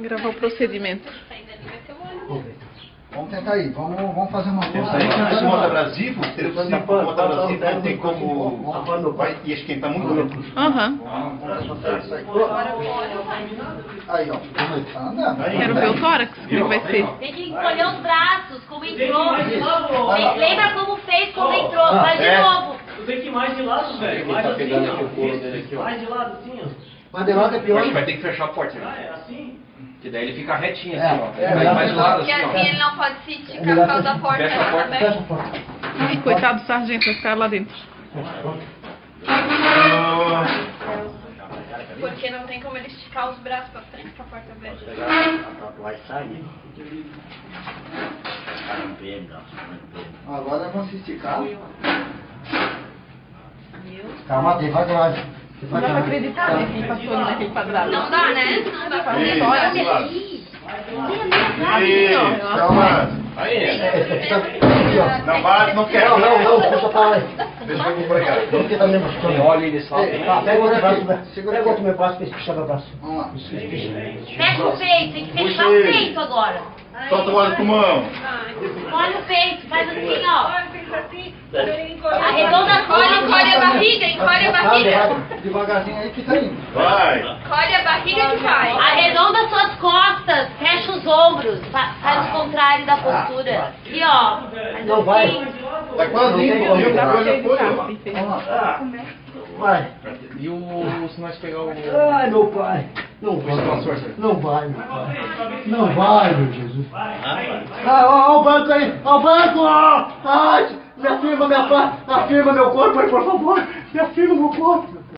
Gravar o procedimento. Vamos tentar aí, vamos, vamos fazer uma coisa. Isso aí, se você botar abrasivo, se você botar abrasivo, não tem como... Vai esquentar muito. Aham. Aí, ó. Tá. Quero ver o tórax, como é que vai ser. Tem que encolher os braços, como entrou. Lembra como fez, como entrou. Faz de É. novo. Tu tem que ir mais de lado, velho. Mais assim, ó. Mais de lado, assim, ó. Mas de lado é pior. Acho que vai ter que fechar a porta, Ah, né? é assim? Que daí ele fica retinho É, assim, ó. é, Vai é, mais é, lado Porque assim, assim ó. ele não pode se esticar por causa da porta Fecha a porta. também. Fecha a porta. Ai, coitado do sargento, vai ficar lá dentro. Porque não tem como ele esticar os braços pra frente com a porta aberta. Vai sair. Agora vamos se esticar. Calma, devagar. Não dá pra acreditar né, que passou ali naquele quadrado. Não dá, né? Não dá pra Olha isso, calma. Aí, Não bate, não quer. Não, não, não, deixa pra lá. Deixa eu por cá. Vamos tentar mesmo assustando. olha ele só. Tá, pega outro braço. Segura Pega outro meu braço pra puxar meu braço. Vamos lá. Fecha o peito, tem que fechar o Puxa ele. peito agora. Solta o óleo com mão. Olha o peito, faz assim, ó. Arredonda a cola, barriga, encolhe a barriga. Devagarzinho aí que tá indo. Vai. Encolhe a barriga que vai. Arredonda suas costas, fecha os ombros, fa- faz o contrário da postura. E ó, Não vai. assim. Tá quase indo. Tá assim. Vamos lá. Vai. E o... se nós pegar o... Ai, meu pai. Não vai. Não vai, meu pai. Não vai, meu Jesus. Ah, ó, ó o banco aí. Ó o banco, ó. Ai, me afirma minha paz. Afirma meu corpo aí, por favor. Me afirma meu corpo.